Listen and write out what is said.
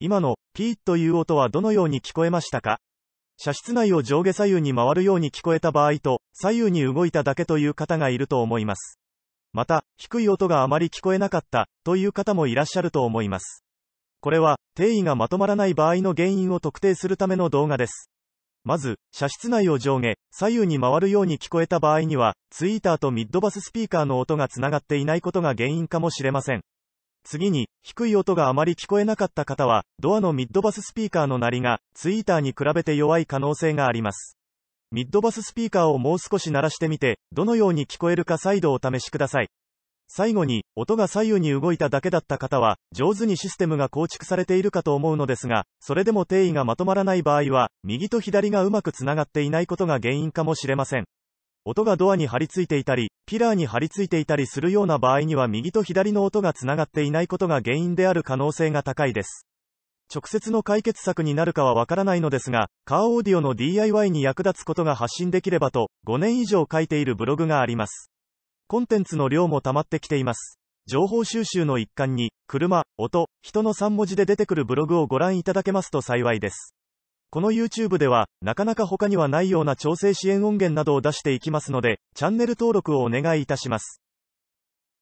今の、ピーという音はどのように聞こえましたか？車室内を上下左右に回るように聞こえた場合と、左右に動いただけという方がいると思います。また、低い音があまり聞こえなかった、という方もいらっしゃると思います。これは、定位がまとまらない場合の原因を特定するための動画です。まず、車室内を上下、左右に回るように聞こえた場合には、ツイーターとミッドバススピーカーの音がつながっていないことが原因かもしれません。次に、低い音があまり聞こえなかった方は、ドアのミッドバススピーカーの鳴りが、ツイーターに比べて弱い可能性があります。ミッドバススピーカーをもう少し鳴らしてみて、どのように聞こえるか再度お試しください。最後に、音が左右に動いただけだった方は、上手にシステムが構築されているかと思うのですが、それでも定位がまとまらない場合は、右と左がうまくつながっていないことが原因かもしれません。音がドアに張り付いていたり、ピラーに張り付いていたりするような場合には右と左の音がつながっていないことが原因である可能性が高いです。直接の解決策になるかはわからないのですが、カーオーディオの DIY に役立つことが発信できればと、5年以上書いているブログがあります。コンテンツの量も溜まってきています。情報収集の一環に、車、音、人の3文字で出てくるブログをご覧いただけますと幸いです。この YouTube では、なかなか他にはないような調整支援音源などを出していきますので、チャンネル登録をお願いいたします。